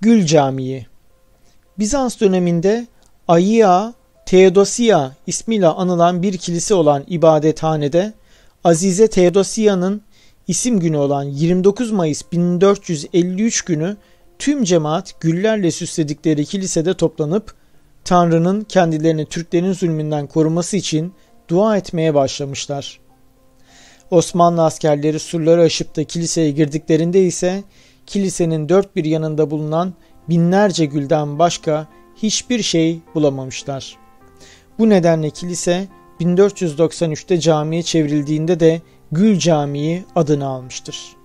Gül Camii Bizans döneminde Aia Theodosia ismiyle anılan bir kilise olan ibadethanede Azize Theodosia'nın isim günü olan 29 Mayıs 1453 günü tüm cemaat güllerle süsledikleri kilisede toplanıp Tanrı'nın kendilerini Türklerin zulmünden koruması için dua etmeye başlamışlar. Osmanlı askerleri surları aşıp da kiliseye girdiklerinde ise kilisenin dört bir yanında bulunan binlerce gülden başka hiçbir şey bulamamışlar. Bu nedenle kilise 1493'te camiye çevrildiğinde de Gül Camii adını almıştır.